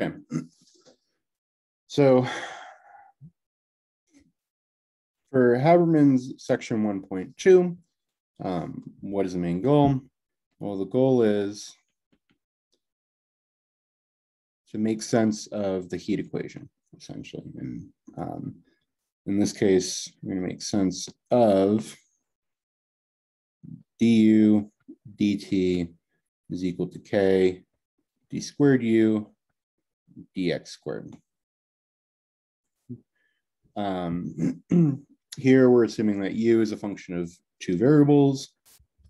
Okay. So for Haberman's section 1.2, um, what is the main goal? Well, the goal is to make sense of the heat equation, essentially. And um, in this case, we're going to make sense of du dt is equal to k d squared u dx squared. Um, here we're assuming that u is a function of two variables,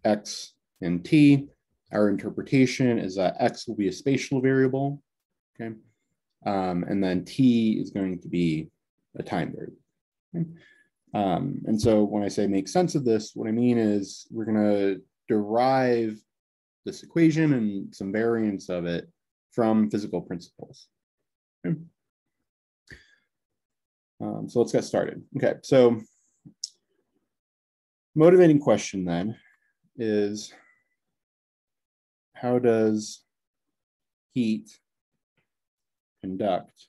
x and t. Our interpretation is that x will be a spatial variable, okay? Um, and then t is going to be a time variable. Okay? Um, and so when I say make sense of this, what I mean is we're going to derive this equation and some variants of it from physical principles. Okay. Um, so let's get started. Okay, so motivating question then is how does heat conduct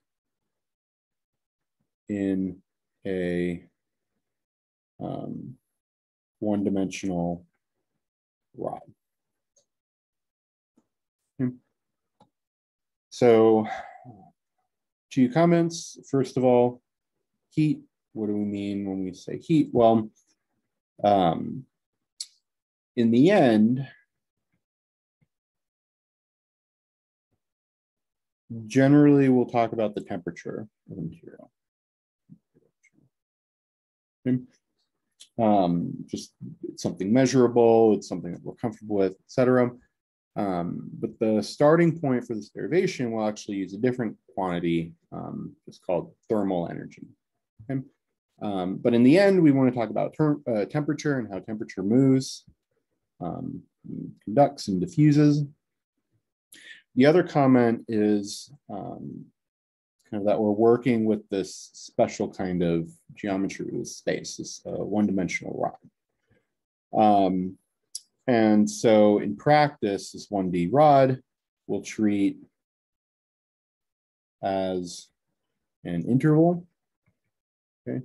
in a um, one-dimensional rod? Hmm. So, two comments. First of all, heat. What do we mean when we say heat? Well, um, in the end, generally we'll talk about the temperature of the material. Um, just something measurable, it's something that we're comfortable with, etc. Um, but the starting point for this derivation we'll actually use a different quantity, um, it's called thermal energy. Okay? Um, but in the end, we want to talk about uh, temperature and how temperature moves, um, conducts and diffuses. The other comment is um, kind of that we're working with this special kind of geometry with space, this uh, one-dimensional rod. Um, and so in practice, this 1D rod will treat as an interval Okay.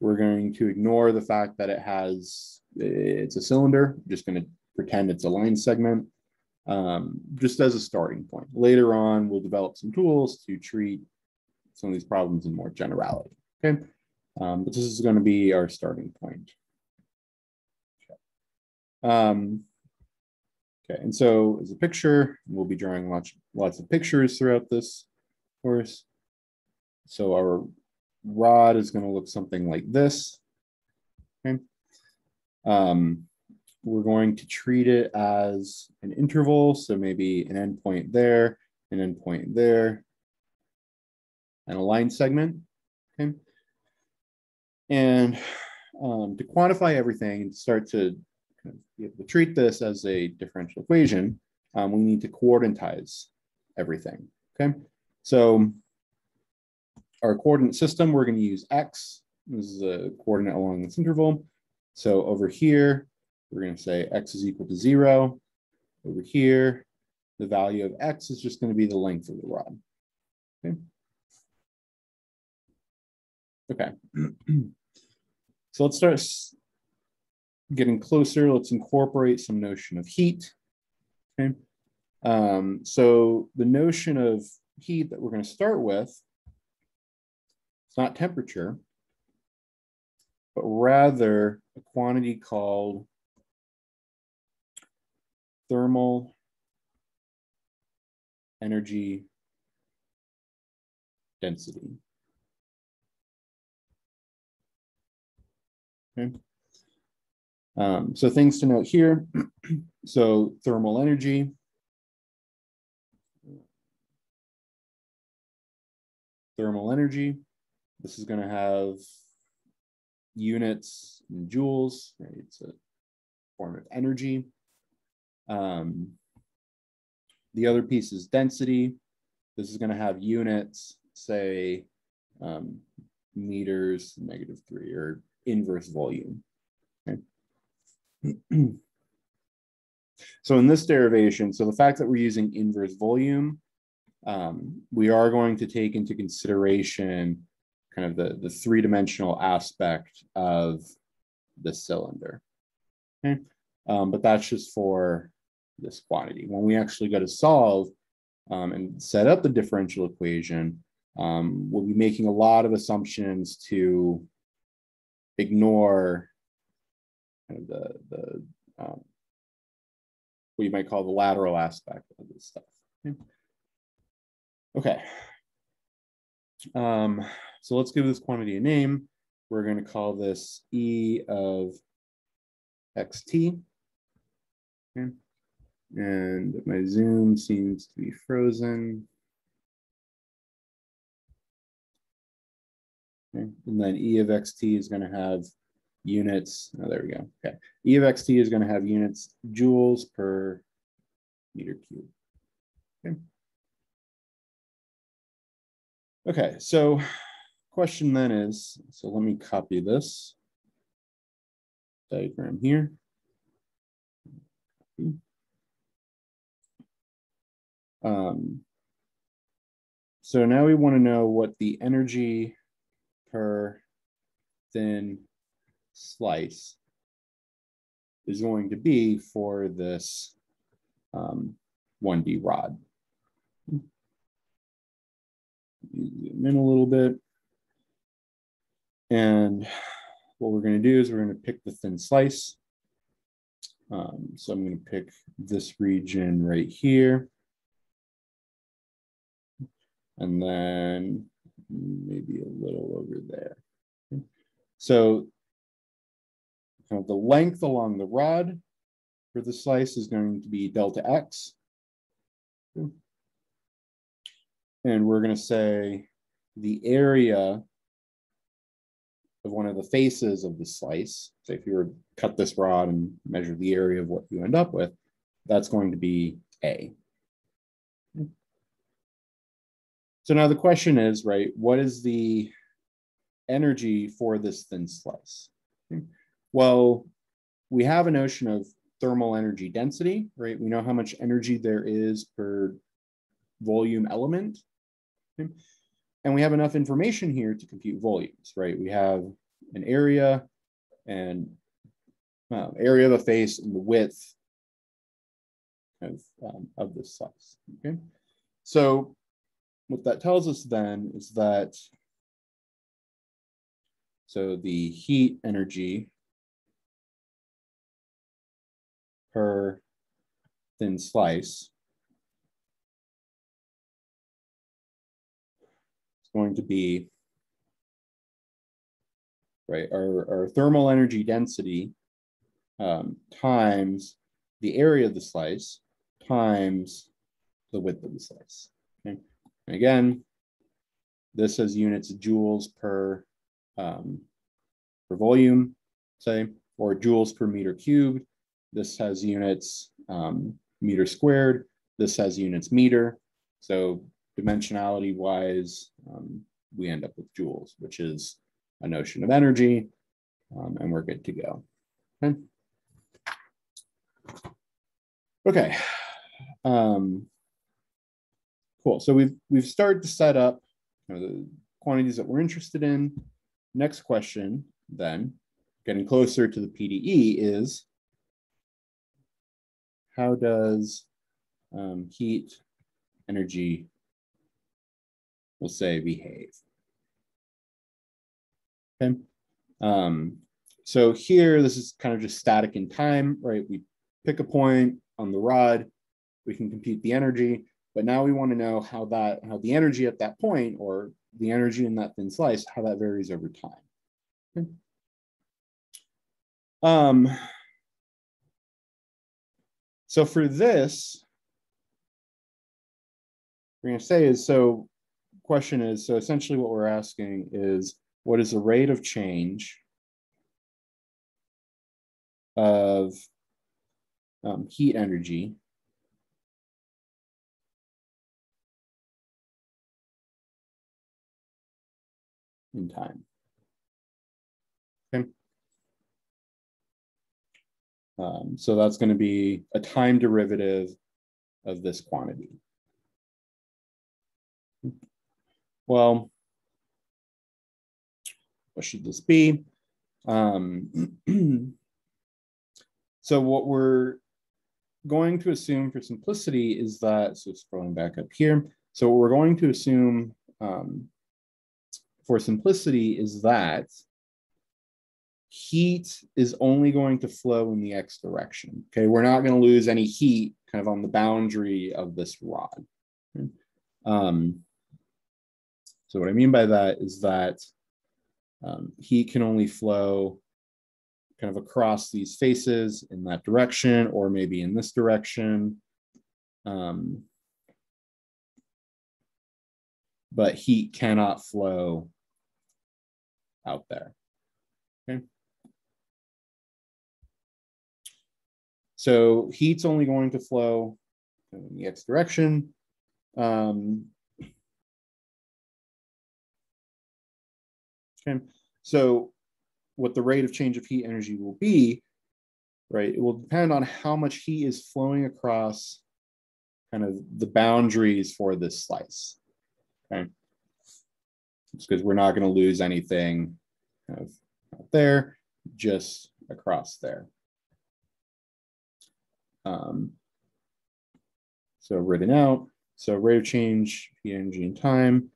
We're going to ignore the fact that it has, it's a cylinder, I'm just going to pretend it's a line segment, um, just as a starting point. Later on, we'll develop some tools to treat some of these problems in more generality. Okay. Um, but this is going to be our starting point. Um, okay, and so as a picture, we'll be drawing lots, lots of pictures throughout this course. So our rod is going to look something like this. Okay. Um, we're going to treat it as an interval. So maybe an endpoint there, an endpoint there, and a line segment. Okay. And um, to quantify everything and start to of be able to treat this as a differential equation, um, we need to coordinatize everything. Okay. So our coordinate system, we're going to use x. This is a coordinate along this interval. So over here, we're going to say x is equal to zero. Over here, the value of x is just going to be the length of the rod. Okay. Okay. so let's start getting closer. Let's incorporate some notion of heat. Okay. Um, so the notion of heat that we're going to start with it's not temperature, but rather a quantity called thermal energy density. Okay. Um, so things to note here. so thermal energy. Thermal energy this is going to have units in joules, right? It's a form of energy. Um, the other piece is density. This is going to have units, say um, meters, negative three, or inverse volume. Okay. So in this derivation, so the fact that we're using inverse volume um, we are going to take into consideration kind of the, the three-dimensional aspect of the cylinder. Okay, um, but that's just for this quantity. When we actually go to solve um, and set up the differential equation, um, we'll be making a lot of assumptions to ignore kind of the, the um, what you might call the lateral aspect of this stuff. Okay. okay. Um, so let's give this quantity a name. We're going to call this E of xt. Okay. And my zoom seems to be frozen. Okay. And then E of xt is going to have units. Oh, there we go. Okay. E of xt is going to have units joules per meter cube. Okay. Okay, so question then is, so let me copy this diagram here. Um, so now we want to know what the energy per thin slice is going to be for this um, 1D rod. Zoom in a little bit. And what we're going to do is we're going to pick the thin slice. Um, so I'm going to pick this region right here. And then maybe a little over there. So kind of the length along the rod for the slice is going to be delta x. And we're going to say the area of one of the faces of the slice. So if you were to cut this rod and measure the area of what you end up with, that's going to be A. So now the question is, right, what is the energy for this thin slice? Well, we have a notion of thermal energy density, right? We know how much energy there is per volume element. And we have enough information here to compute volumes, right? We have an area and uh, area of a face and the width of, um, of this slice, okay? So what that tells us then is that, so the heat energy per thin slice is going to be, right, our, our thermal energy density um, times the area of the slice times the width of the slice. Okay. And again, this has units joules per um, per volume, say, or joules per meter cubed. This has units um, meter squared. This has units meter. So dimensionality wise, um, we end up with joules, which is a notion of energy, um, and we're good to go. Okay. Okay. Um, cool. So we've we've started to set up you know, the quantities that we're interested in. Next question, then, getting closer to the PDE is how does um, heat energy we'll say behave. Okay. Um, so here, this is kind of just static in time, right? We pick a point on the rod, we can compute the energy, but now we want to know how that, how the energy at that point or the energy in that thin slice, how that varies over time. Okay. Um, so for this, we're going to say is so question is, so essentially what we're asking is, what is the rate of change of um, heat energy in time? Okay. Um, so that's going to be a time derivative of this quantity. well, what should this be? Um, so what we're going to assume for simplicity is that, so scrolling back up here. So what we're going to assume um, for simplicity is that heat is only going to flow in the x direction. Okay, we're not going to lose any heat kind of on the boundary of this rod. Um, so what I mean by that is that um, heat can only flow kind of across these faces in that direction, or maybe in this direction. Um, but heat cannot flow out there. Okay. So heat's only going to flow in the x direction. Um, okay. So what the rate of change of heat energy will be, right? It will depend on how much heat is flowing across kind of the boundaries for this slice. Okay. It's because we're not going to lose anything kind of out there, just across there. Um, so written out. So rate of change, heat energy and time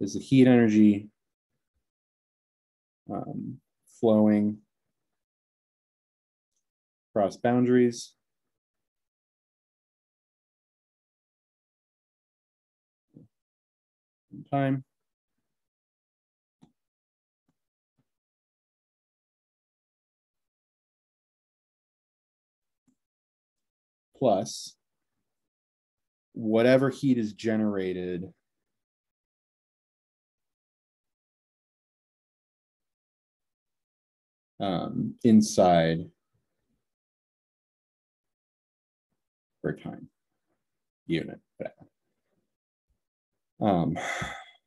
is the heat energy um, flowing across boundaries. Time. Plus whatever heat is generated um, inside per time unit. Um,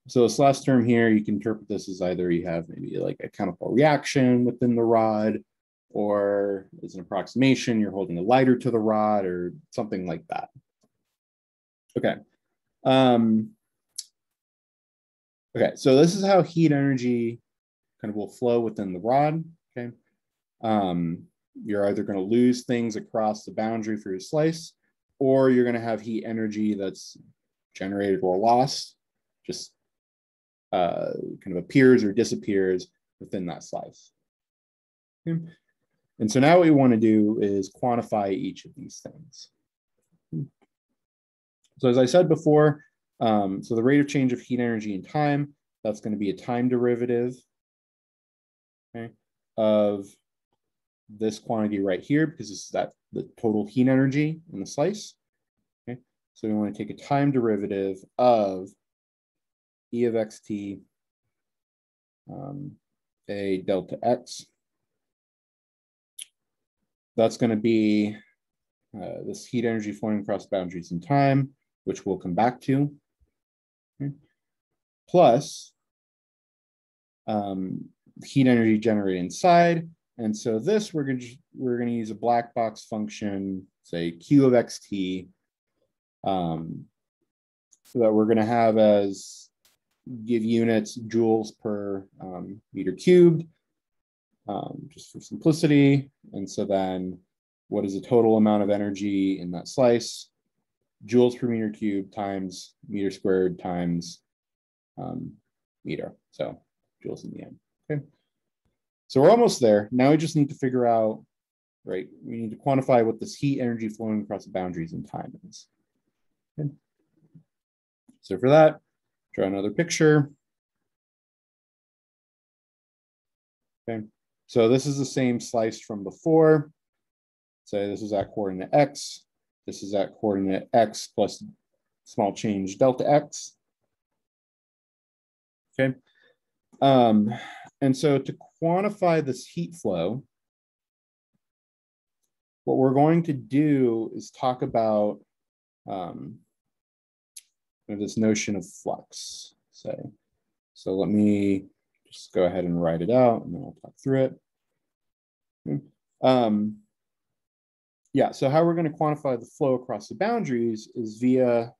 so this last term here, you can interpret this as either you have maybe like a chemical reaction within the rod, or as an approximation, you're holding a lighter to the rod or something like that. Okay. Um, okay, so this is how heat energy kind of will flow within the rod. Okay. Um, you're either going to lose things across the boundary for your slice, or you're going to have heat energy that's generated or lost, just uh, kind of appears or disappears within that slice. Okay. And so now what we want to do is quantify each of these things. So as I said before, um, so the rate of change of heat energy in time, that's going to be a time derivative. Okay of this quantity right here because this is that the total heat energy in the slice. Okay, so we want to take a time derivative of E of xt um, a delta x. That's going to be uh, this heat energy flowing across boundaries in time, which we'll come back to. Okay. Plus, um, heat energy generated inside. And so this, we're going to, we're going to use a black box function, say Q of xt, um, so that we're going to have as give units joules per um, meter cubed, um, just for simplicity. And so then what is the total amount of energy in that slice? Joules per meter cubed times meter squared times um, meter. So joules in the end. Okay. So we're almost there. Now we just need to figure out, right? We need to quantify what this heat energy flowing across the boundaries in time is. Okay. So for that, draw another picture. Okay. So this is the same slice from before. Say this is at coordinate x. This is at coordinate x plus small change delta x. Okay. Um, and so to quantify this heat flow, what we're going to do is talk about um, this notion of flux, say. So let me just go ahead and write it out and then I'll talk through it. Um, yeah, so how we're going to quantify the flow across the boundaries is via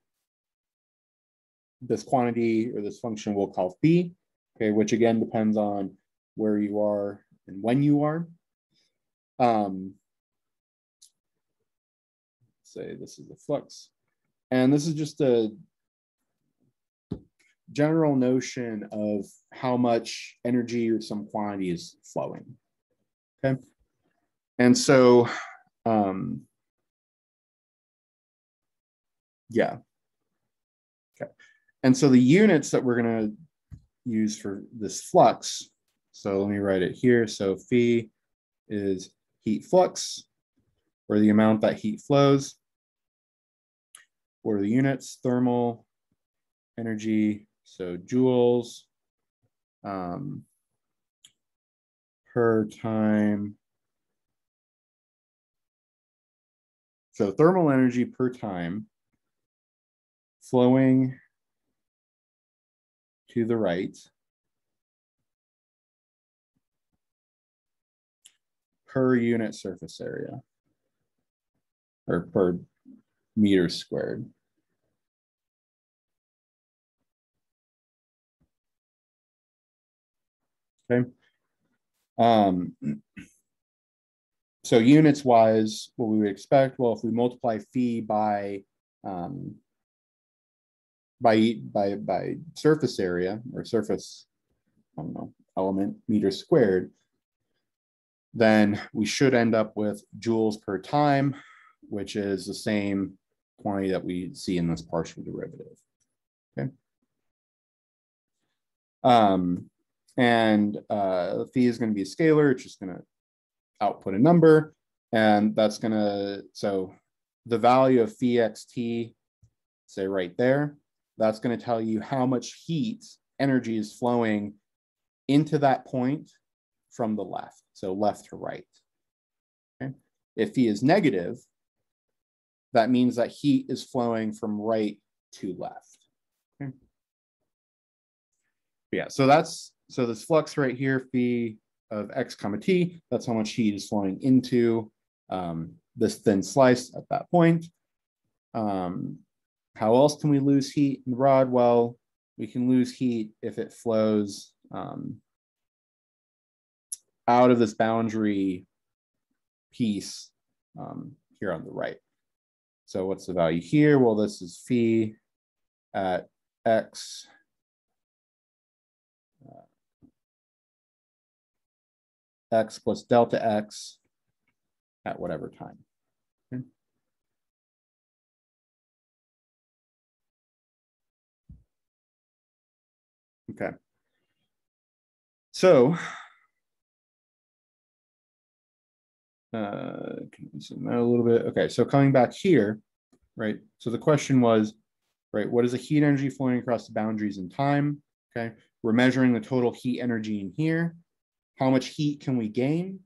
this quantity or this function we'll call phi, okay, which again depends on where you are and when you are. Um, say this is the flux. And this is just a general notion of how much energy or some quantity is flowing. Okay. And so, um, yeah. Okay. And so the units that we're going to use for this flux, so let me write it here. So phi is heat flux, or the amount that heat flows. Are the units? Thermal energy, so joules um, per time. So thermal energy per time flowing to the right per unit surface area or per meter squared. Okay. Um, so units wise, what we would expect, well, if we multiply phi by um, by by by surface area or surface, I don't know, element meters squared, then we should end up with joules per time, which is the same quantity that we see in this partial derivative. Okay. Um, and uh, phi is going to be a scalar. It's just going to output a number. And that's going to, so the value of phi xt, say right there, that's going to tell you how much heat energy is flowing into that point from the left. So left to right. Okay. If phi is negative, that means that heat is flowing from right to left. Okay. Yeah, so that's so this flux right here, phi of x comma t, that's how much heat is flowing into um, this thin slice at that point. Um, how else can we lose heat in the rod? Well, we can lose heat if it flows um, out of this boundary piece um, here on the right. So what's the value here? Well, this is phi at x x plus delta x at whatever time. Okay. So, uh, zoom out a little bit? Okay, so coming back here, right? So the question was, right, what is the heat energy flowing across the boundaries in time? Okay, we're measuring the total heat energy in here. How much heat can we gain?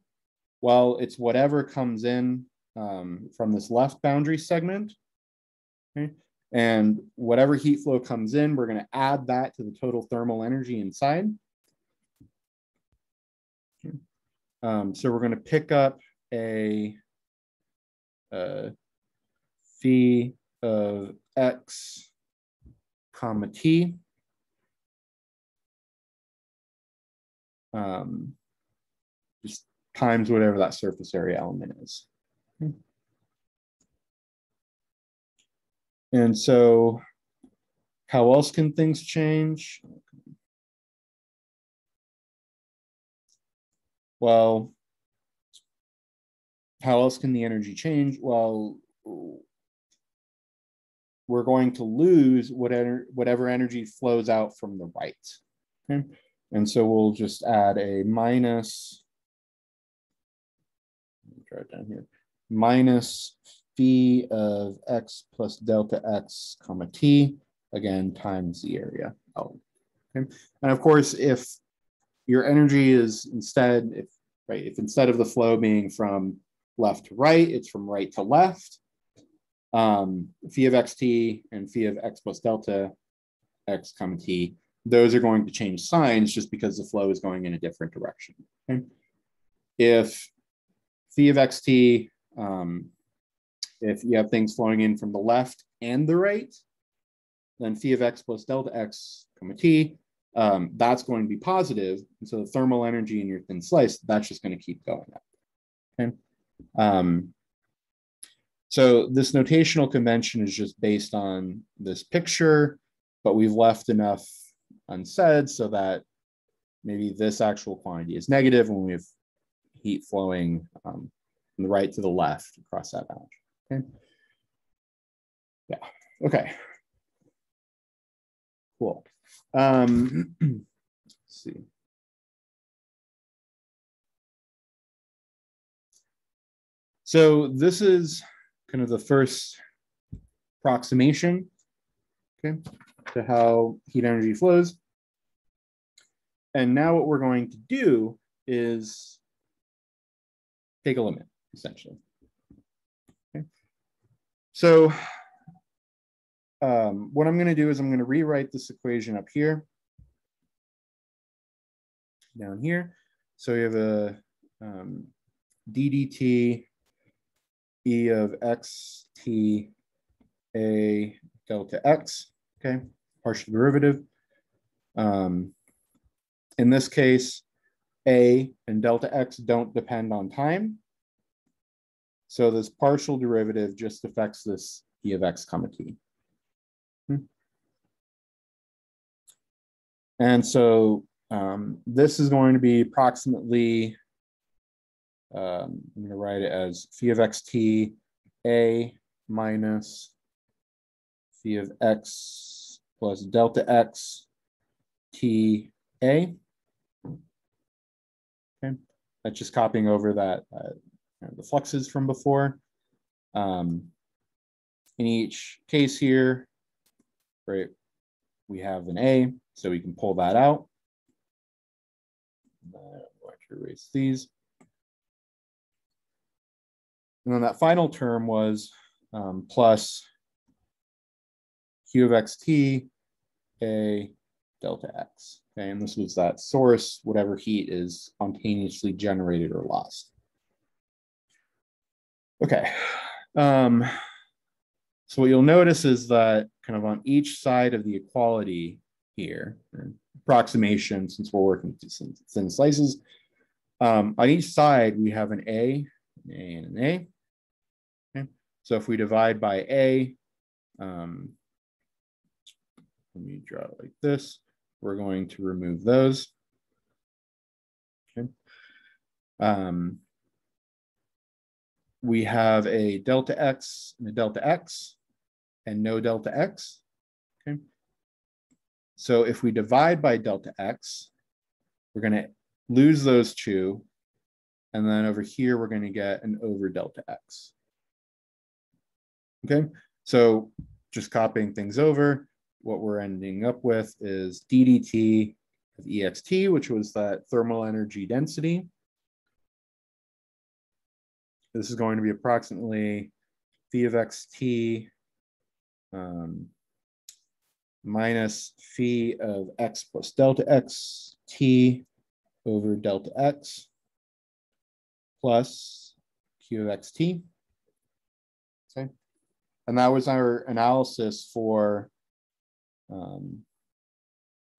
Well, it's whatever comes in um, from this left boundary segment. Okay? And whatever heat flow comes in, we're going to add that to the total thermal energy inside. Um, so we're going to pick up a, a phi of x comma t. Um, times whatever that surface area element is. And so how else can things change? Well, how else can the energy change? Well, we're going to lose whatever, whatever energy flows out from the right. Okay? And so we'll just add a minus it down here, minus phi of x plus delta x comma t, again, times the area L. Okay. And of course, if your energy is instead, if right, if instead of the flow being from left to right, it's from right to left, um, phi of xt and phi of x plus delta x comma t, those are going to change signs just because the flow is going in a different direction. Okay? If phi of xt, um, if you have things flowing in from the left and the right, then phi of x plus delta x comma t, um, that's going to be positive. And so the thermal energy in your thin slice, that's just going to keep going up. Okay. Um, so this notational convention is just based on this picture, but we've left enough unsaid so that maybe this actual quantity is negative when we have heat flowing um, from the right to the left across that boundary. Okay. Yeah. Okay. Cool. Um, let's see. So this is kind of the first approximation, okay, to how heat energy flows. And now what we're going to do is take a limit, essentially. Okay. So um, what I'm going to do is I'm going to rewrite this equation up here, down here. So we have a um, ddt e of x t a delta x, okay, partial derivative. Um, in this case, a and delta x don't depend on time. So this partial derivative just affects this e of x comma t. Hmm. And so um, this is going to be approximately, um, I'm going to write it as phi of xt a minus phi of x plus delta x t a. That's just copying over that uh, the fluxes from before. Um, in each case here, right, we have an A, so we can pull that out. I'm going to erase these. And then that final term was um, plus q of xt a delta x. Okay, and this was that source, whatever heat is spontaneously generated or lost. Okay. Um, so what you'll notice is that kind of on each side of the equality here, approximation, since we're working with thin slices, um, on each side we have an A, an A, and an A. Okay. So if we divide by A, um, let me draw it like this. We're going to remove those. Okay. Um, we have a delta x and a delta x and no delta x. Okay. So if we divide by delta x, we're going to lose those two. And then over here, we're going to get an over delta x. Okay, so just copying things over, what we're ending up with is ddt of ext, which was that thermal energy density. This is going to be approximately phi of xt um, minus phi of x plus delta x t over delta x plus q of xt. Okay. And that was our analysis for um,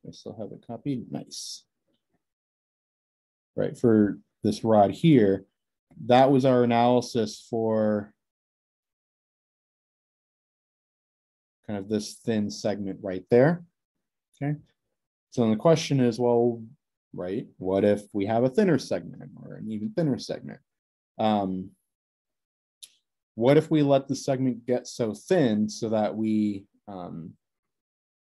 I still have it copied. Nice. Right, for this rod here, that was our analysis for kind of this thin segment right there. Okay. So then the question is, well, right, what if we have a thinner segment or an even thinner segment? Um, what if we let the segment get so thin so that we um,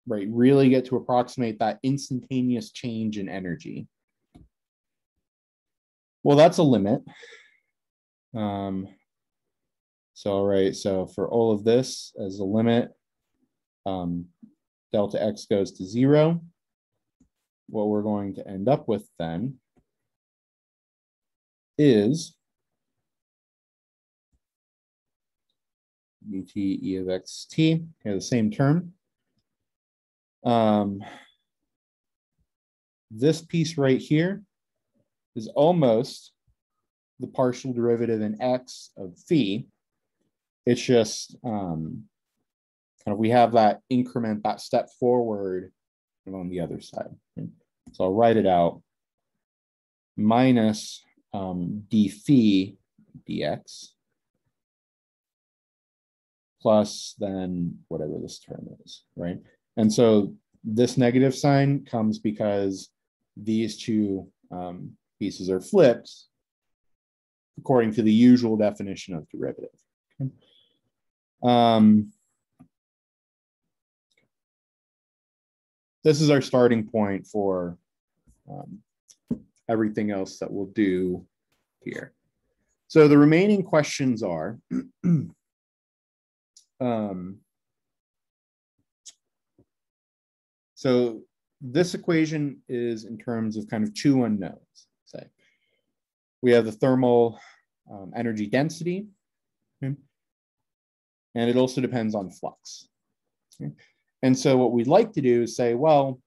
right? Really get to approximate that instantaneous change in energy. Well, that's a limit. Um, so, all right so for all of this as a limit, um, delta x goes to zero. What we're going to end up with then is ut e of xt, here the same term, um, this piece right here is almost the partial derivative in x of phi. It's just um, kind of we have that increment, that step forward on the other side. So I'll write it out minus um, d phi dx plus then whatever this term is, right? And so this negative sign comes because these two um, pieces are flipped according to the usual definition of derivative. Um, this is our starting point for um, everything else that we'll do here. So the remaining questions are, um, so this equation is in terms of kind of two unknowns, say. We have the thermal um, energy density, okay? and it also depends on flux. Okay? And so what we'd like to do is say, well,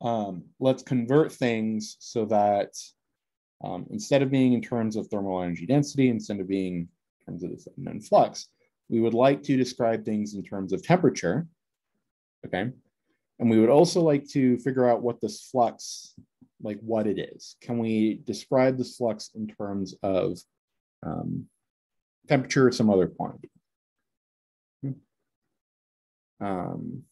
um, let's convert things so that um, instead of being in terms of thermal energy density, instead of being in terms of this unknown flux, we would like to describe things in terms of temperature, okay? And we would also like to figure out what this flux, like what it is. Can we describe this flux in terms of um, temperature or some other quantity? Um,